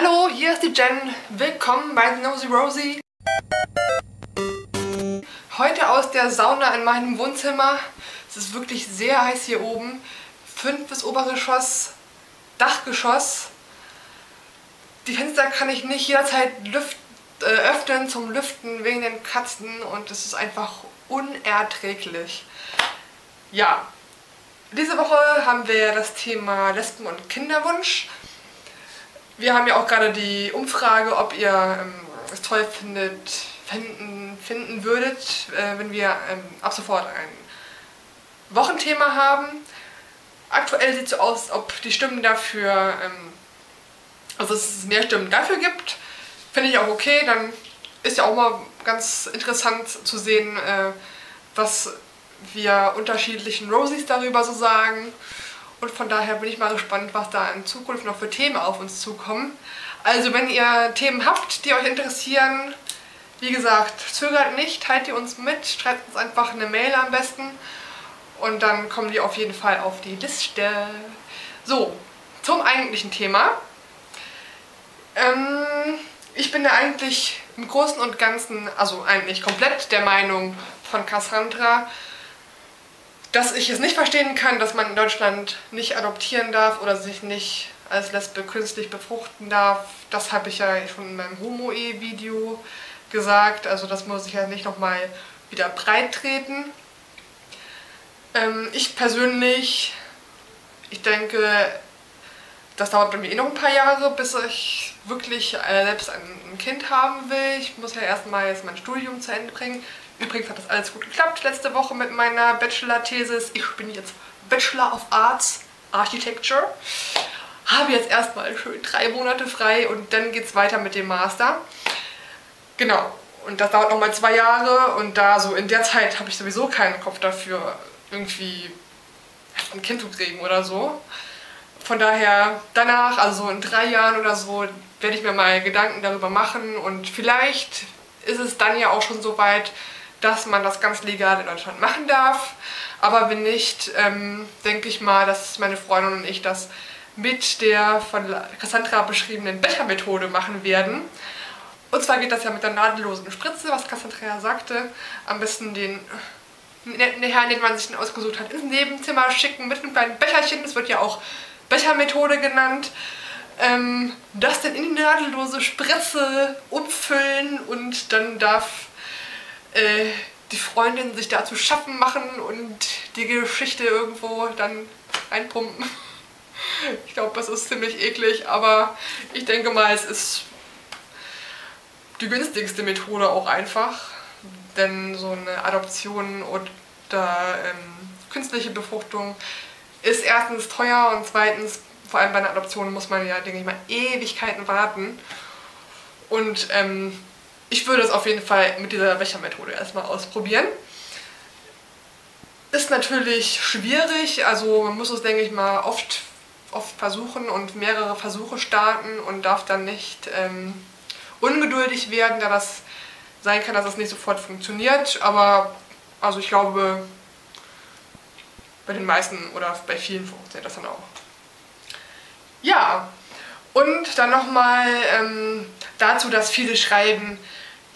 Hallo, hier ist die Jen. Willkommen bei Nosy Rosie. Heute aus der Sauna in meinem Wohnzimmer. Es ist wirklich sehr heiß hier oben. Fünftes Obergeschoss, Dachgeschoss. Die Fenster kann ich nicht jederzeit lüft, äh, öffnen zum Lüften wegen den Katzen und es ist einfach unerträglich. Ja, diese Woche haben wir das Thema Lesben- und Kinderwunsch. Wir haben ja auch gerade die Umfrage, ob ihr ähm, es toll findet, finden, finden würdet, äh, wenn wir ähm, ab sofort ein Wochenthema haben. Aktuell sieht es so aus, ob die Stimmen dafür, ähm, also dass es mehr Stimmen dafür gibt. Finde ich auch okay, dann ist ja auch mal ganz interessant zu sehen, äh, was wir unterschiedlichen Rosies darüber so sagen. Und von daher bin ich mal gespannt, was da in Zukunft noch für Themen auf uns zukommen. Also wenn ihr Themen habt, die euch interessieren, wie gesagt, zögert nicht, teilt ihr uns mit, schreibt uns einfach eine Mail am besten und dann kommen die auf jeden Fall auf die Liste. So, zum eigentlichen Thema. Ähm, ich bin da eigentlich im Großen und Ganzen, also eigentlich komplett der Meinung von Cassandra, dass ich es nicht verstehen kann, dass man in Deutschland nicht adoptieren darf oder sich nicht als Lesbe künstlich befruchten darf. Das habe ich ja schon in meinem Homo-E-Video gesagt, also das muss ich ja nicht nochmal wieder breit treten. Ähm, ich persönlich, ich denke, das dauert bei mir eh noch ein paar Jahre, bis ich wirklich äh, selbst ein, ein Kind haben will. Ich muss ja erstmal jetzt mein Studium zu Ende bringen. Übrigens hat das alles gut geklappt letzte Woche mit meiner Bachelor-Thesis. Ich bin jetzt Bachelor of Arts Architecture. Habe jetzt erstmal schön drei Monate frei und dann geht es weiter mit dem Master. Genau, und das dauert nochmal zwei Jahre und da so in der Zeit habe ich sowieso keinen Kopf dafür, irgendwie ein Kind zu kriegen oder so. Von daher danach, also in drei Jahren oder so, werde ich mir mal Gedanken darüber machen und vielleicht ist es dann ja auch schon so weit, dass man das ganz legal in Deutschland machen darf. Aber wenn nicht, ähm, denke ich mal, dass meine Freundin und ich das mit der von Cassandra beschriebenen Bechermethode machen werden. Und zwar geht das ja mit der nadellosen Spritze, was Cassandra ja sagte. Am besten den netten Herrn, den man sich ausgesucht hat, ins Nebenzimmer schicken mit einem kleinen Becherchen. Das wird ja auch Bechermethode genannt. Ähm, das dann in die nadellose Spritze umfüllen und dann darf äh, die Freundin sich dazu schaffen machen und die Geschichte irgendwo dann reinpumpen. Ich glaube, das ist ziemlich eklig, aber ich denke mal, es ist die günstigste Methode auch einfach. Denn so eine Adoption oder ähm, künstliche Befruchtung ist erstens teuer und zweitens, vor allem bei einer Adoption, muss man ja, denke ich mal, Ewigkeiten warten. Und ähm, ich würde es auf jeden Fall mit dieser Bechermethode erstmal ausprobieren. Ist natürlich schwierig, also man muss es, denke ich mal, oft, oft versuchen und mehrere Versuche starten und darf dann nicht ähm, ungeduldig werden, da das sein kann, dass es nicht sofort funktioniert. Aber also ich glaube, bei den meisten oder bei vielen funktioniert das dann auch. Ja, und dann nochmal ähm, dazu, dass viele schreiben,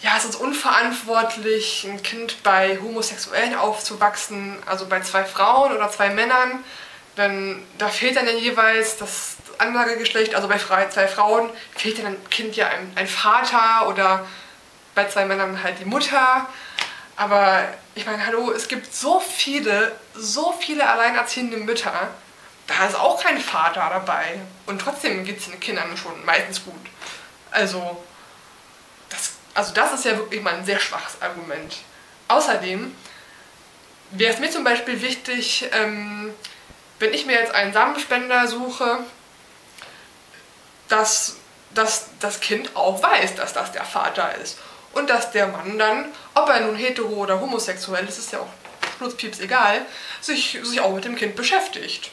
ja, es ist unverantwortlich, ein Kind bei Homosexuellen aufzuwachsen, also bei zwei Frauen oder zwei Männern. Denn da fehlt dann ja jeweils das andere Geschlecht, also bei zwei Frauen fehlt dann ein Kind ja ein, ein Vater oder bei zwei Männern halt die Mutter. Aber ich meine, hallo, es gibt so viele, so viele alleinerziehende Mütter, da ist auch kein Vater dabei. Und trotzdem geht es den Kindern schon meistens gut. Also, also das ist ja wirklich mal ein sehr schwaches Argument. Außerdem wäre es mir zum Beispiel wichtig, ähm, wenn ich mir jetzt einen Samenspender suche, dass, dass das Kind auch weiß, dass das der Vater ist. Und dass der Mann dann, ob er nun hetero oder homosexuell ist, ist ja auch schnurzpieps egal, sich, sich auch mit dem Kind beschäftigt.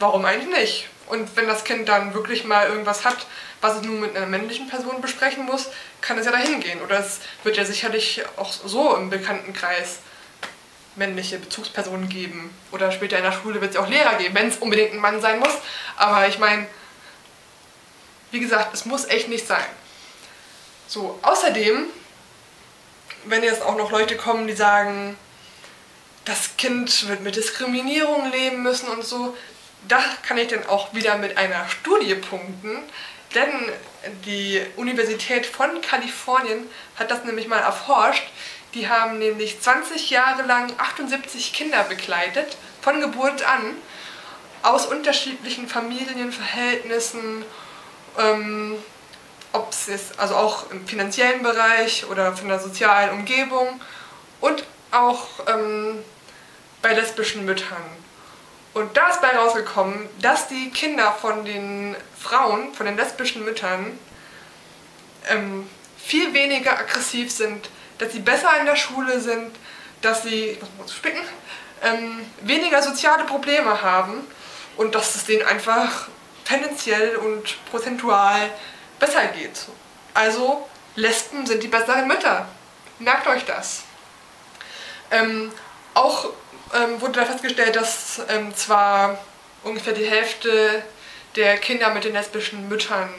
Warum eigentlich nicht? Und wenn das Kind dann wirklich mal irgendwas hat, was es nun mit einer männlichen Person besprechen muss, kann es ja dahin gehen. Oder es wird ja sicherlich auch so im Bekanntenkreis männliche Bezugspersonen geben. Oder später in der Schule wird es ja auch Lehrer geben, wenn es unbedingt ein Mann sein muss. Aber ich meine, wie gesagt, es muss echt nicht sein. So, außerdem, wenn jetzt auch noch Leute kommen, die sagen, das Kind wird mit Diskriminierung leben müssen und so, da kann ich dann auch wieder mit einer Studie punkten, denn die Universität von Kalifornien hat das nämlich mal erforscht. Die haben nämlich 20 Jahre lang 78 Kinder begleitet, von Geburt an, aus unterschiedlichen Familienverhältnissen, ähm, ob es ist, also auch im finanziellen Bereich oder von der sozialen Umgebung und auch ähm, bei lesbischen Müttern. Und da ist bei rausgekommen, dass die Kinder von den Frauen, von den lesbischen Müttern, ähm, viel weniger aggressiv sind, dass sie besser in der Schule sind, dass sie, spicken, ähm, weniger soziale Probleme haben und dass es denen einfach tendenziell und prozentual besser geht. Also Lesben sind die besseren Mütter. Merkt euch das. Ähm, auch ähm, wurde da festgestellt, dass ähm, zwar ungefähr die Hälfte der Kinder mit den lesbischen Müttern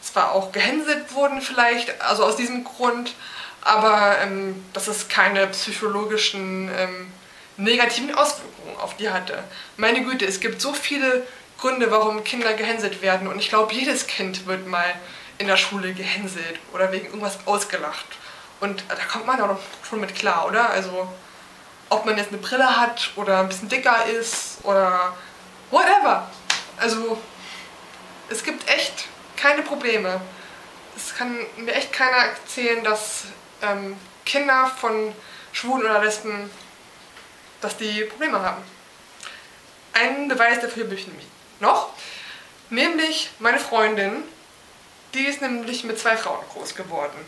zwar auch gehänselt wurden vielleicht, also aus diesem Grund, aber ähm, dass es keine psychologischen ähm, negativen Auswirkungen auf die hatte. Meine Güte, es gibt so viele Gründe, warum Kinder gehänselt werden und ich glaube, jedes Kind wird mal in der Schule gehänselt oder wegen irgendwas ausgelacht. Und da kommt man auch schon mit klar, oder? Also ob man jetzt eine Brille hat oder ein bisschen dicker ist oder whatever. Also es gibt echt keine Probleme. Es kann mir echt keiner erzählen, dass ähm, Kinder von Schwulen oder Lesben, dass die Probleme haben. Ein Beweis dafür bin ich noch, nämlich meine Freundin, die ist nämlich mit zwei Frauen groß geworden.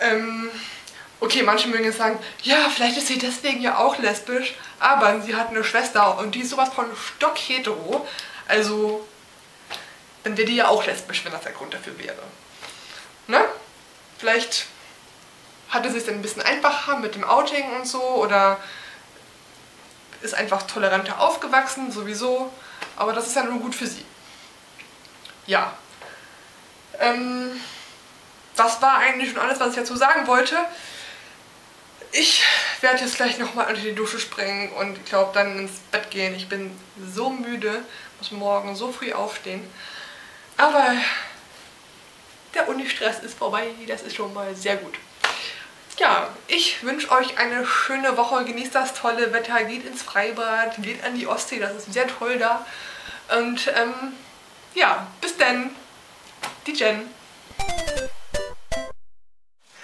Ähm, Okay, manche mögen jetzt sagen, ja, vielleicht ist sie deswegen ja auch lesbisch, aber sie hat eine Schwester und die ist sowas von stockhetero. Also, dann wäre die ja auch lesbisch, wenn das der Grund dafür wäre. Ne? Vielleicht hatte sie es dann ein bisschen einfacher mit dem Outing und so oder ist einfach toleranter aufgewachsen, sowieso. Aber das ist ja nur gut für sie. Ja. Ähm, das war eigentlich schon alles, was ich dazu sagen wollte. Ich werde jetzt gleich nochmal unter die Dusche springen und ich glaube dann ins Bett gehen. Ich bin so müde, muss morgen so früh aufstehen. Aber der Uni-Stress ist vorbei, das ist schon mal sehr gut. Ja, ich wünsche euch eine schöne Woche, genießt das tolle Wetter, geht ins Freibad, geht an die Ostsee, das ist sehr toll da. Und ähm, ja, bis dann, die Jen.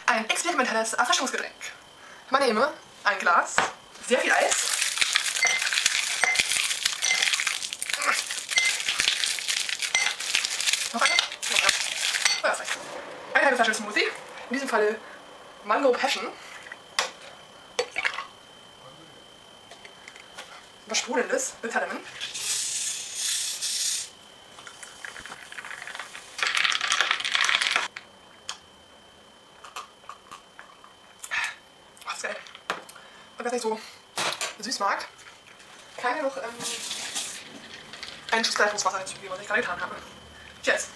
Ein experimentelles Erfrischungsgetränk. Man nehme ein Glas, sehr viel Eis. Noch eine? Oh, das reicht. Eine halbe Flasche Smoothie. In diesem Falle Mango Passion. Was Sprudelndes mit Kardamom. Und es nicht so süß mag, ja noch ähm, einen Schuss Leitungswasser hinzugeben, was ich gerade getan habe. Cheers!